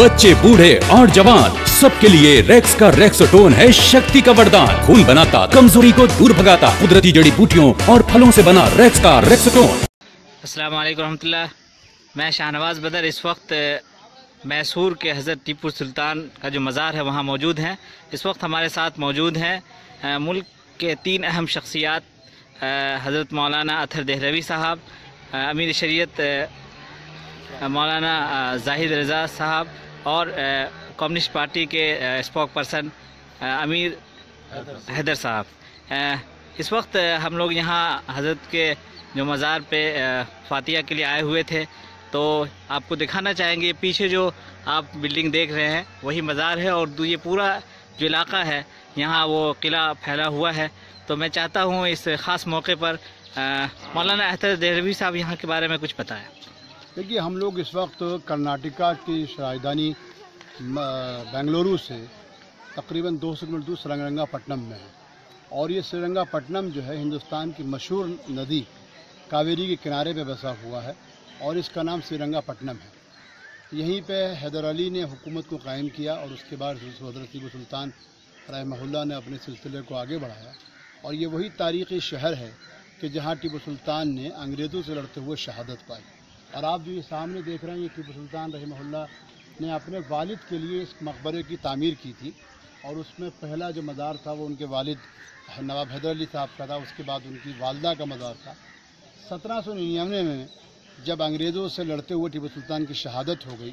بچے، بوڑھے اور جوان، سب کے لیے ریکس کا ریکسوٹون ہے شکتی کا وردان۔ خون بناتا، کمزوری کو دور بھگاتا، قدرتی جڑی بوٹیوں اور پھلوں سے بنا ریکس کا ریکسوٹون السلام علیکم ورحمۃ اللہ۔ میں شاہنواز بدر۔ اس وقت میسور کے حضرت ٹیپو سلطان کا جو مزار ہے، وہاں موجود ہیں۔ اس وقت ہمارے ساتھ موجود ہیں ملک کے تین اہم شخصیات حضرت مولانا اطہر دہلوی صاحب امیر شریعت مولانا زاہد رضا صاحب اور کمیونسٹ پارٹی کے اسپوک پرسن امیر حیدر صاحب۔ اس وقت ہم لوگ یہاں حضرت کے جو مزار پہ فاتحہ کے لیے آئے ہوئے تھے۔ تو آپ کو دکھانا چاہیں گے، پیچھے جو آپ بلڈنگ دیکھ رہے ہیں، وہی مزار ہے اور یہ پورا جو علاقہ ہے، یہاں وہ قلعہ پھیلا ہوا ہے۔ تو میں چاہتا ہوں اس خاص موقع پر مولانا احتر دہروی صاحب یہاں کے بارے میں کچھ بتایا دیکھیے، ہم لوگ اس وقت کرناٹکا کی راجدھانی بنگلورو سے تقریباً دو سو کلو دور پٹنم میں ہے اور یہ سرنگا پٹنم جو ہے، ہندوستان کی مشہور ندی کاویری کے کنارے پہ بسا ہوا ہے اور اس کا نام سرنگا پٹنم ہے۔ یہیں پہ حیدر علی نے حکومت کو قائم کیا اور اس کے بعد حضرت طیب سلطان رحمہ اللہ نے اپنے سلسلے کو آگے بڑھایا۔ اور یہ وہی تاریخی شہر ہے کہ جہاں ٹیپو سلطان نے انگریزوں سے لڑتے ہوئے شہادت پائی۔ اور آپ جو یہ سامنے دیکھ رہے ہیں، یہ ٹیپو سلطان رحمہ اللہ نے اپنے والد کے لیے اس مقبرے کی تعمیر کی تھی اور اس میں پہلا جو مزار تھا وہ ان کے والد نواب حیدر علی صاحب کا تھا، اس کے بعد ان کی والدہ کا مزار تھا۔ سترہ سو ننانوے میں جب انگریزوں سے لڑتے ہوئے ٹیپو سلطان کی شہادت ہو گئی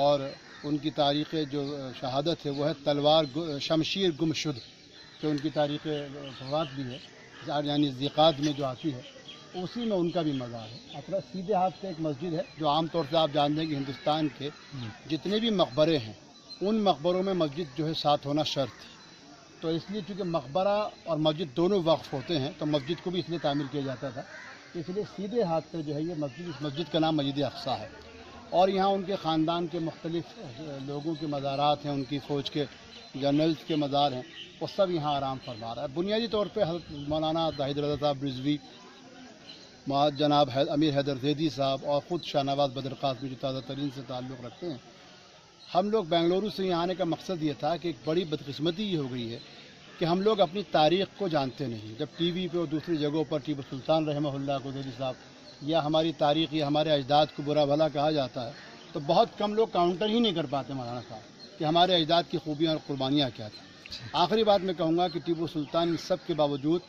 اور ان کی تاریخ جو شہادت ہے وہ ہے تلوار شمشیر گم شد کہ ان کی تاریخ فوات بھی ہے یعنی ذیقات میں جو آتی ہے۔ اسی میں ان کا بھی مزار ہے۔ اپنا سیدھے ہاتھ سے ایک مسجد ہے، جو عام طور سے آپ جانتے ہیں کہ ہندوستان کے جتنے بھی مقبرے ہیں، ان مقبروں میں مسجد جو ہے ساتھ ہونا شرط ہے۔ تو اس لیے چونکہ مقبرہ اور مسجد دونوں وقف ہوتے ہیں، تو مسجد کو بھی اس لیے تعمیر کیا جاتا تھا۔ اس لیے سیدھے ہاتھ سے جو ہے یہ مسجد، اس مسجد کا نام مسجد اقسا ہے۔ اور یہاں ان کے خاندان کے مختلف لوگوں کے مزارات ہیں، ان کی فوج کے جنرلز کے مزار ہیں، وہ سب یہاں آرام فرما رہا ہے۔ بنیادی طور پہ مولانا زاہد رضا صاحب رضوی معاذ جناب امیر حیدر زیدی صاحب اور خود شاہ نواز بدر قاسمی جو تازہ ترین سے تعلق رکھتے ہیں۔ ہم لوگ بنگلورو سے یہاں آنے کا مقصد یہ تھا کہ ایک بڑی بدقسمتی یہ ہو گئی ہے کہ ہم لوگ اپنی تاریخ کو جانتے نہیں۔ جب ٹی وی پہ اور دوسری جگہوں پر ٹیبو سلطان رحمہ اللہ کو زیدی صاحب یا ہماری تاریخ یا ہمارے اجداد کو برا بھلا کہا جاتا ہے تو بہت کم لوگ کاؤنٹر ہی نہیں کر پاتے مولانا صاحب کہ ہمارے اجداد کی خوبیاں اور قربانیاں کیا تھیں۔ اچھا۔ آخری بات میں کہوں گا کہ ٹیپو سلطان سب کے باوجود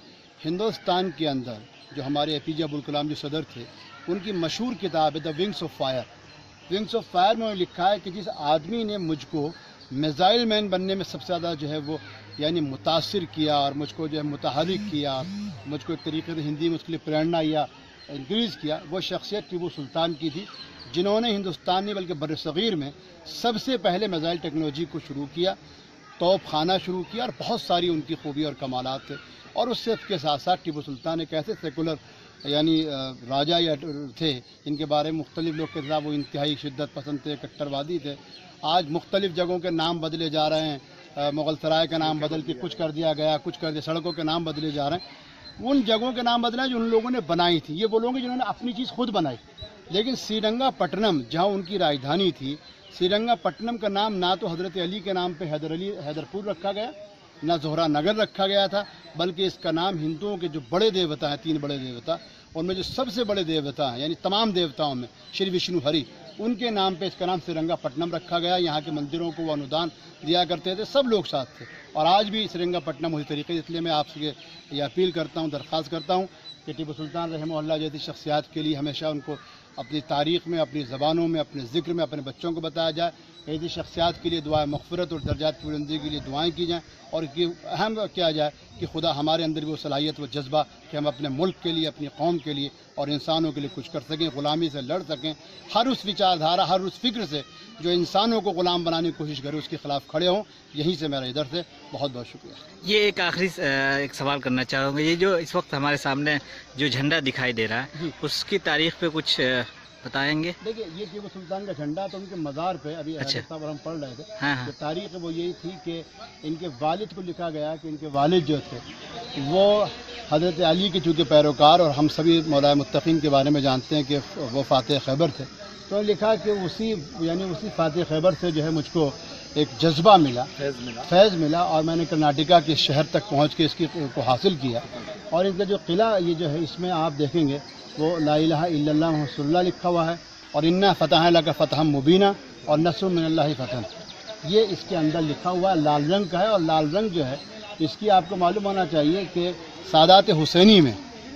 ہندوستان کے اندر جو ہمارے اے پی جے ابوالکلام جو صدر تھے، ان کی مشہور کتاب ہے the wings of fire wings of fire میں لکھا ہے کہ جس آدمی نے مجھ کو میزائل مین بننے میں سب سے زیادہ جو ہے وہ یعنی متاثر کیا اور مجھ کو جو ہے متحرک کیا، مجھ کو ایک طریقے سے ہندی میں اس کے لیے پریرنا یا انکریز کیا، وہ شخصیت ٹیپو سلطان کی تھی، جنہوں نے ہندوستان میں بلکہ بر صغیر میں سب سے پہلے میزائل ٹیکنالوجی کو شروع کیا توپ خانہ شروع کیا اور بہت ساری ان کی خوبی اور کمالات تھے اور اس صرف کے ساتھ ساتھ ٹیپو سلطان ایک ایسے سیکولر یعنی راجہ یا تھے ان کے بارے میں مختلف لوگ کے خلاف وہ انتہائی شدت پسند تھے کٹروادی تھے۔ آج مختلف جگہوں کے نام بدلے جا رہے ہیں۔ مغل سرائے کا نام بدل کے کچھ کر دیا گیا، کچھ کر دیا، سڑکوں کے نام بدلے جا رہے ہیں۔ ان جگہوں کے نام بدلے جو ان لوگوں نے بنائی تھی۔ یہ وہ لوگ ہیں جنہوں نے اپنی چیز خود بنائی۔ لیکن سیرنگا پٹنم جہاں ان کی راجدھانی تھی سیرنگا پٹنم کا نام نہ تو حضرت علی کے نام پہ حیدر علی حیدر پور رکھا گیا نہ زہرہ نگر رکھا گیا تھا، بلکہ اس کا نام ہندوؤں کے جو بڑے دیوتا ہیں، تین بڑے دیوتا ان میں جو سب سے بڑے دیوتا ہیں یعنی تمام دیوتاؤں میں، شری وشنو ہری، ان کے نام پہ اس کا نام سرنگا پٹنم رکھا گیا۔ یہاں کے مندروں کو وہ اندان دیا کرتے تھے، سب لوگ ساتھ تھے۔ اور آج بھی سرنگا پٹنم اسی طریقے سے اس لیے میں آپ سے یہ اپیل کرتا ہوں، درخواست کرتا ہوں کہ ٹیپو سلطان رحمہ اللہ جیسی شخصیات کے لیے ہمیشہ ان کو اپنی تاریخ میں، اپنی زبانوں میں، اپنے ذکر میں، اپنے بچوں کو بتایا جائے۔ ایسی شخصیات کے لیے دعائیں مغفرت اور درجات کی بلندی کے لیے دعائیں کی جائیں۔ اور اہم کیا جائے کہ خدا ہمارے اندر بھی وہ صلاحیت و جذبہ کہ ہم اپنے ملک کے لیے، اپنی قوم کے لیے اور انسانوں کے لیے کچھ کر سکیں، غلامی سے لڑ سکیں۔ ہر اس وچار دھارا ہر اس فکر سے جو انسانوں کو غلام بنانے کی کوشش کرے اس کے خلاف کھڑے ہوں۔ یہیں سے میرا ادھر سے بہت بہت شکریہ۔ یہ ایک آخری ایک سوال کرنا چاہوں گا۔ یہ جو اس وقت ہمارے سامنے جو جھنڈا دکھائی دے رہا جی۔ ہے اس کی تاریخ پہ کچھ بتائیں گے؟ دیکھیے یہ سلطان کا جھنڈا تو ان کے مزار پہ ابھی اچھا۔ صاحب ہم پڑھ رہے تھے۔ ہاں, ہاں۔ تاریخ وہ یہی تھی کہ ان کے والد کو لکھا گیا کہ ان کے والد جو تھے وہ حضرت علی کے چونکہ پیروکار اور ہم سبھی مولائے متقین کے بارے میں جانتے ہیں کہ وہ فاتح خیبر تھے۔ تو لکھا کہ اسی یعنی اسی فاتح خیبر سے جو ہے مجھ کو ایک جذبہ ملا۔ فیض ملا۔ اور میں نے کرناٹکا کے شہر تک پہنچ کے اس کی کو حاصل کیا۔ اور اس کا جو قلعہ یہ جو ہے اس میں آپ دیکھیں گے وہ لا الہ الا اللہ محمد اللہ لکھا ہوا ہے۔ اور انا فتح اللہ کا فتح مبینہ اور نصر من اللہ فتح یہ اس کے اندر لکھا ہوا ہے لال رنگ کا ہے اور لال رنگ جو ہے اس کی آپ کو معلوم ہونا چاہیے کہ سادات حسینی میں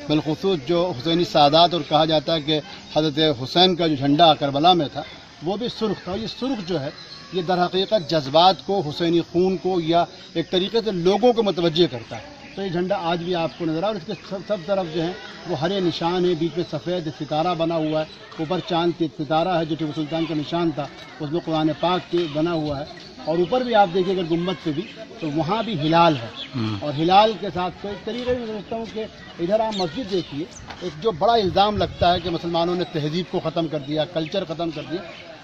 بالخصوص جو حسینی سادات اور کہا جاتا ہے کہ حضرت حسین کا جو جھنڈا کربلا میں تھا، وہ بھی سرخ تھا۔ یہ سرخ جو ہے، یہ در حقیقت جذبات کو، حسینی خون کو یا ایک طریقے سے لوگوں کو متوجہ کرتا ہے۔ تو یہ جھنڈا آج بھی آپ کو نظر آ اور اس کے سب سب طرف جو ہیں وہ ہرے نشان ہے بیچ میں سفید ستارہ بنا ہوا ہے اوپر چاند کے ستارہ ہے جو ٹیپو سلطان کا نشان تھا اس میں قرآن پاک کے بنا ہوا ہے۔ اور اوپر بھی آپ دیکھیں اگر گمبت پہ بھی تو وہاں بھی ہلال ہے۔ اور ہلال کے ساتھ تو ایک طریقے سے سمجھتا ہوں کہ ادھر آپ مسجد دیکھیے ایک جو بڑا الزام لگتا ہے کہ مسلمانوں نے تہذیب کو ختم کر دیا کلچر ختم کر دیا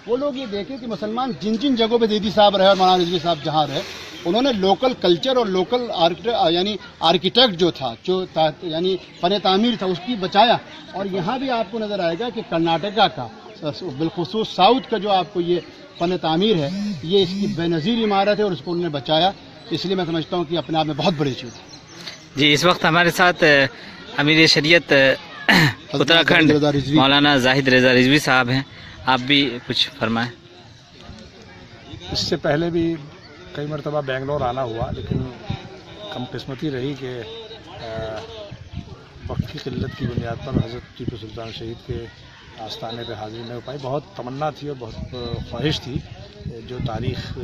وہ لوگ یہ دیکھیں کہ مسلمان جن جن جگہوں پہ دیدی صاحب رہے اور مولانا رضوی صاحب جہاں رہے انہوں نے لوکل کلچر اور لوکل یعنی آرکیٹیکٹ جو تھا جو یعنی فن تعمیر تھا اس کی بچایا۔ اور یہاں بھی آپ کو نظر آئے گا کہ کرناٹکا کا بالخصوص ساؤتھ کا جو آپ کو یہ فن تعمیر ہے یہ اس کی بے نظیر عمارت ہے اور اس کو انہوں نے بچایا۔ اس لیے میں سمجھتا ہوں کہ اپنے آپ میں بہت بڑی چیز ہے۔ جی اس وقت ہمارے ساتھ امیر شریعت اتراکھنڈ مولانا زاہد رضا رضوی صاحب ہیں۔ آپ بھی کچھ فرمائیں۔ اس سے پہلے بھی کئی مرتبہ بنگلور آنا ہوا، لیکن کم قسمتی رہی کہ وقت کی قلت کی بنیاد پر حضرت جی ٹیپو سلطان شہید کے آستانے پہ حاضری نہیں ہو پائی۔ بہت تمنا تھی اور بہت خواہش تھی جو تاریخ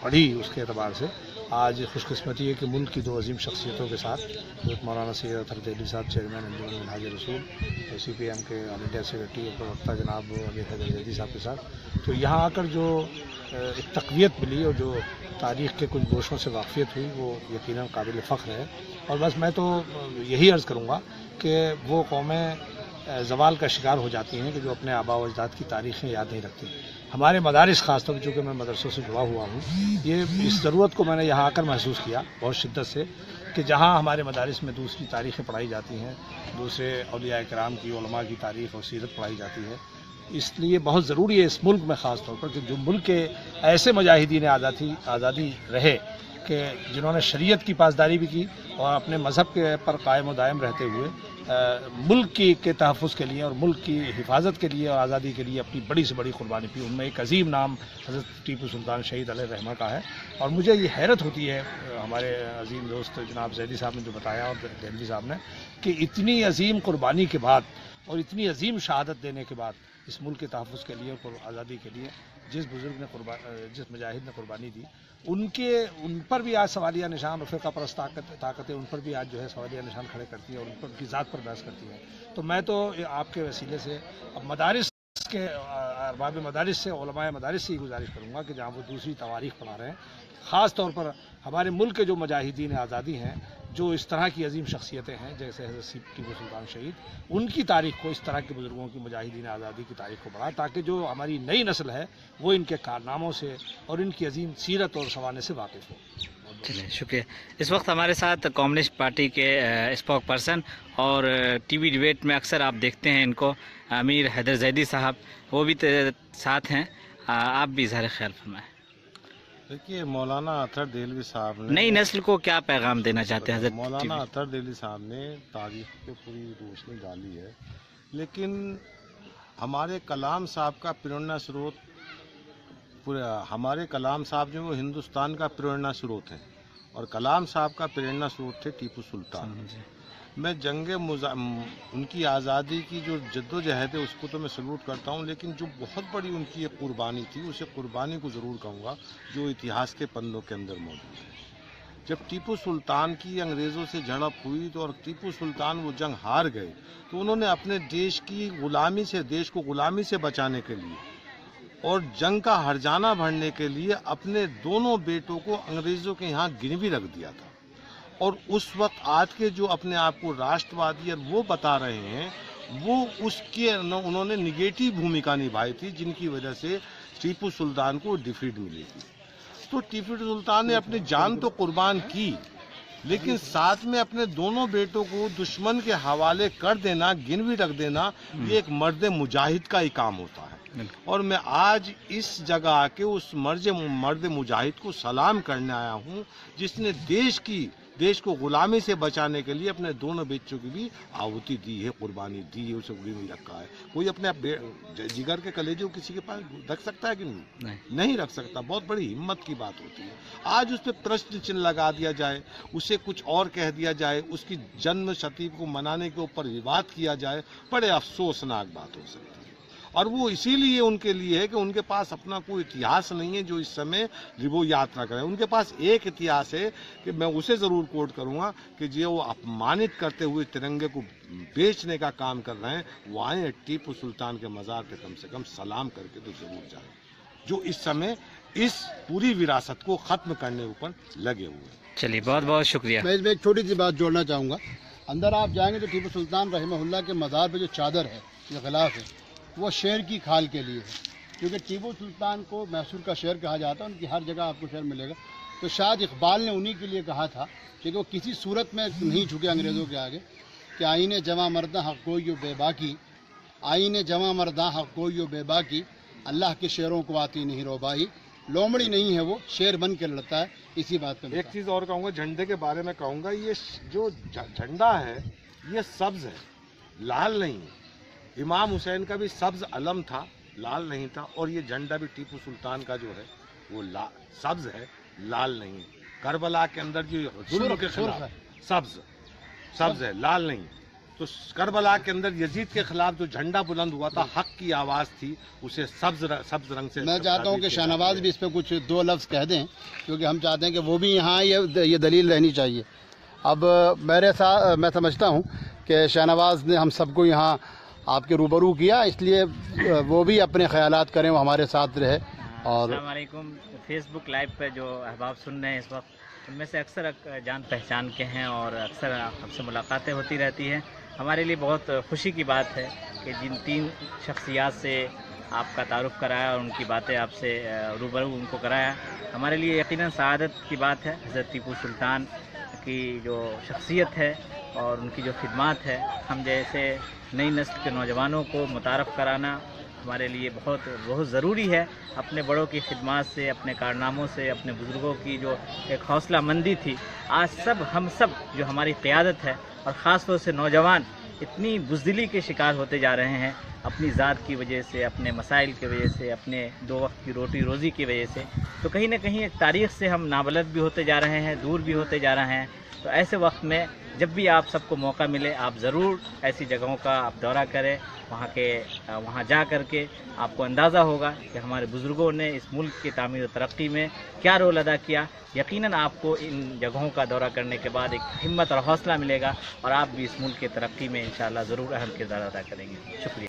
پڑھی اس کے اعتبار سے۔ آج خوش قسمتی ہے کہ ملک کی دو عظیم شخصیتوں کے ساتھ حضرت مولانا سید اطہر دہلی صاحب، چیئرمین انجمن منہاج رسول سی پی ایم کے آل انڈیا سیکرٹری اور پروقتا جناب امیر حیدر زیدی صاحب کے ساتھ۔ تو یہاں آ کر جو ایک تقویت ملی اور جو تاریخ کے کچھ گوشوں سے واقفیت ہوئی، وہ یقیناً قابل فخر ہے۔ اور بس میں تو یہی عرض کروں گا کہ وہ قومیں زوال کا شکار ہو جاتی ہیں کہ جو اپنے آبا و اجداد کی تاریخیں یاد نہیں رکھتی۔ ہمارے مدارس، خاص طور پر چونکہ میں مدرسوں سے جڑا ہوا ہوں، یہ اس ضرورت کو میں نے یہاں آ کر محسوس کیا بہت شدت سے کہ جہاں ہمارے مدارس میں دوسری تاریخیں پڑھائی جاتی ہیں، دوسرے اولیاء کرام کی، علماء کی تاریخ اور سیرت پڑھائی جاتی ہے۔ اس لیے بہت ضروری ہے اس ملک میں خاص طور پر کہ جو ملک کے ایسے مجاہدین آزادی آزادی رہے کہ جنہوں نے شریعت کی پاسداری بھی کی اور اپنے مذہب کے پر قائم و دائم رہتے ہوئے ملک کی کے تحفظ کے لیے اور ملک کی حفاظت کے لیے اور آزادی کے لیے اپنی بڑی سے بڑی قربانی کی ان میں ایک عظیم نام حضرت ٹیپو سلطان شہید علیہ رحمہ کا ہے۔ اور مجھے یہ حیرت ہوتی ہے ہمارے عظیم دوست جناب زیدی صاحب نے جو بتایا اور دہلی صاحب نے، کہ اتنی عظیم قربانی کے بعد اور اتنی عظیم شہادت دینے کے بعد اس ملک کے تحفظ کے لیے اور آزادی کے لیے جس بزرگ نے قربان جس مجاہد نے قربانی دی ان کے ان پر بھی آج سوالیہ نشان اور فرقہ پرست طاقت طاقتیں ان پر بھی آج جو ہے سوالیہ نشان کھڑے کرتی ہیں اور ان پر ان کی ذات پر بحث کرتی ہیں۔ تو میں تو آپ کے وسیلے سے اب مدارس کے ارباب مدارس سے، علماء مدارس سے ہی گزارش کروں گا کہ جہاں وہ دوسری تواریخ پڑھا رہے ہیں۔ خاص طور پر ہمارے ملک کے جو مجاہدین آزادی ہیں جو اس طرح کی عظیم شخصیتیں ہیں، جیسے حضرت ٹیپو سلطان شہید، ان کی تاریخ کو اس طرح کے بزرگوں کی مجاہدین آزادی کی تاریخ کو بڑھا تاکہ جو ہماری نئی نسل ہے، وہ ان کے کارناموں سے اور ان کی عظیم سیرت اور سوانے سے واقف ہو۔ چلے شکریہ۔ اس وقت ہمارے ساتھ کمیونسٹ پارٹی کے اسپوک پرسن اور ٹی وی ڈبیٹ میں اکثر آپ دیکھتے ہیں ان کو امیر حیدر زیدی صاحب، وہ بھی ساتھ ہیں۔ آپ بھی اظہار خیال فرمائیں۔ دیکھیے مولانا اطہر دہلوی صاحب نے نئی نسل کو کیا پیغام دینا چاہتے ہیں حضرت مولانا اطہر دہلوی صاحب نے تاریخ پہ پوری روشنی ڈالی ہے لیکن ہمارے کلام صاحب کا پریرنا سروت ہمارے کلام صاحب جو وہ ہندوستان کا پریرنا سروت ہے اور کلام صاحب کا پریرنا سروت تھے ٹیپو سلطان۔ میں جنگ مزا، ان کی آزادی کی جو جد و جہد ہے، اس کو تو میں سلوٹ کرتا ہوں، لیکن جو بہت بڑی ان کی ایک قربانی تھی، اسے قربانی کو ضرور کہوں گا، جو اتہاس کے پنوں کے اندر موجود ہے۔ جب ٹیپو سلطان کی انگریزوں سے جھڑپ ہوئی تو اور ٹیپو سلطان وہ جنگ ہار گئے، تو انہوں نے اپنے دیش کی غلامی سے، دیش کو غلامی سے بچانے کے لیے اور جنگ کا ہر جانا بھرنے کے لیے اپنے دونوں بیٹوں کو انگریزوں کے یہاں گنوی رکھ دیا تھا۔ اور اس وقت آج کے جو اپنے آپ کو راشٹروادی وہ بتا رہے ہیں وہ اس کے انہوں نے نگیٹو بھومکا نبھائی تھی جن کی وجہ سے ٹیپو سلطان کو ڈیفیٹ ملی تھی۔ تو ٹیپو سلطان نے اپنی جان تو قربان کی لیکن ساتھ میں اپنے دونوں بیٹوں کو دشمن کے حوالے کر دینا گنوی رکھ دینا یہ ایک مرد مجاہد کا ہی کام ہوتا ہے۔ اور میں آج اس جگہ آ کے اس مرد مرد مجاہد کو سلام کرنے آیا ہوں جس نے دیش کی دیش کو غلامی سے بچانے کے لیے اپنے دونوں بیچوں کی بھی آہوتی دی ہے قربانی دی ہے اسے گروی رکھا ہے۔ کوئی اپنے جگر کے کلیجے کو کسی کے پاس رکھ سکتا ہے کہ نہیں؟ نہیں۔ رکھ سکتا۔ بہت بڑی ہمت کی بات ہوتی ہے۔ آج اس پہ پرشن چن لگا دیا جائے اسے کچھ اور کہہ دیا جائے اس کی جنم شتی کو منانے کے اوپر وواد کیا جائے بڑے افسوسناک بات ہو سکتی ہے۔ اور وہ اسی لیے ان کے لیے ہے کہ ان کے پاس اپنا کوئی اتہاس نہیں ہے جو اس سمے وہ یاترا کریں۔ ان کے پاس ایک اتہاس ہے کہ میں اسے ضرور کوٹ کروں گا کہ جو وہ اپمانت کرتے ہوئے ترنگے کو بیچنے کا کام کر رہے ہیں وہ آئیں ٹیپو سلطان کے مزار پہ کم سے کم سلام کر کے تو ضرور جائیں۔ جو اس سمے اس پوری وراثت کو ختم کرنے اوپر لگے ہوئے ہیں۔ چلیے بہت بہت شکریہ۔ میں اس میں ایک چھوٹی سی بات جوڑنا چاہوں گا۔ اندر آپ جائیں گے تو ٹیپو سلطان رحمہ اللہ کے مزار پہ جو چادر ہے جو غلاف ہے۔ وہ شیر کی کھال کے لیے ہے۔ کیونکہ ٹیپو سلطان کو میسور کا شعر کہا جاتا ہے ان کی ہر جگہ آپ کو شعر ملے گا۔ تو شاید اقبال نے انہی کے لیے کہا تھا کہ وہ کسی صورت میں نہیں جھکے انگریزوں کے آگے کہ آئین جمع مردہ حق کوئی و بے باکی آئین جمع مردہ حق کوئی و بے باکی اللہ کے شعروں کو آتی نہیں روبائی لومڑی نہیں ہے وہ شیر بن کے لڑتا ہے اسی بات پہ ایک چیز اور کہوں گا جھنڈے کے بارے میں کہوں گا یہ جو جھنڈا ہے یہ سبز ہے لال نہیں ہے۔ امام حسین کا بھی سبز علم تھا لال نہیں تھا اور یہ جھنڈا بھی ٹیپو سلطان کا جو ہے وہ لا سبز ہے لال نہیں۔ ہے کربلا کے اندر جو ظلم کے خلاف۔ سبز سبز ہے لال نہیں۔ تو کربلا کے اندر یزید کے خلاف جو جھنڈا بلند ہوا تھا حق کی آواز تھی اسے سبز سبز رنگ سے میں چاہتا ہوں کہ تعبیر کیا شاہ نواز جاتا بھی اس پہ کچھ دو لفظ کہہ دیں کیونکہ ہم چاہتے ہیں کہ وہ بھی یہاں یہ یہ دلیل رہنی چاہیے۔ اب میرے ساتھ میں سمجھتا ہوں کہ شاہ نواز نے ہم سب کو یہاں آپ کے روبرو کیا، اس لیے وہ بھی اپنے خیالات کریں، وہ ہمارے ساتھ رہے۔ اور السلام علیکم۔ فیس بک لائیو پہ جو احباب سن رہے ہیں اس وقت، ان میں سے اکثر جان پہچان کے ہیں اور اکثر ہم سے ملاقاتیں ہوتی رہتی ہیں۔ ہمارے لیے بہت خوشی کی بات ہے کہ جن تین شخصیات سے آپ کا تعارف کرایا اور ان کی باتیں آپ سے روبرو ان کو کرایا۔ ہمارے لیے یقیناً سعادت کی بات ہے۔ حضرت ٹیپو سلطان کی جو شخصیت ہے اور ان کی جو خدمات ہے، ہم جیسے نئی نسل کے نوجوانوں کو متعارف کرانا ہمارے لیے بہت بہت ضروری ہے۔ اپنے بڑوں کی خدمات سے، اپنے کارناموں سے، اپنے بزرگوں کی جو ایک حوصلہ مندی تھی، آج سب، ہم سب جو ہماری قیادت ہے اور خاص طور سے نوجوان اتنی بزدلی کے شکار ہوتے جا رہے ہیں، اپنی ذات کی وجہ سے، اپنے مسائل کی وجہ سے، اپنے دو وقت کی روٹی روزی کی وجہ سے۔ تو کہیں نہ کہیں ایک تاریخ سے ہم نابلد بھی ہوتے جا رہے ہیں، دور بھی ہوتے جا رہے ہیں۔ تو ایسے وقت میں جب بھی آپ سب کو موقع ملے، آپ ضرور ایسی جگہوں کا آپ دورہ کریں، وہاں کے وہاں جا کر کے آپ کو اندازہ ہوگا کہ ہمارے بزرگوں نے اس ملک کی تعمیر و ترقی میں کیا رول ادا کیا۔ یقیناً آپ کو ان جگہوں کا دورہ کرنے کے بعد ایک ہمت اور حوصلہ ملے گا اور آپ بھی اس ملک کی ترقی میں انشاءاللہ ضرور اہم کردار ادا کریں گے۔ شکریہ۔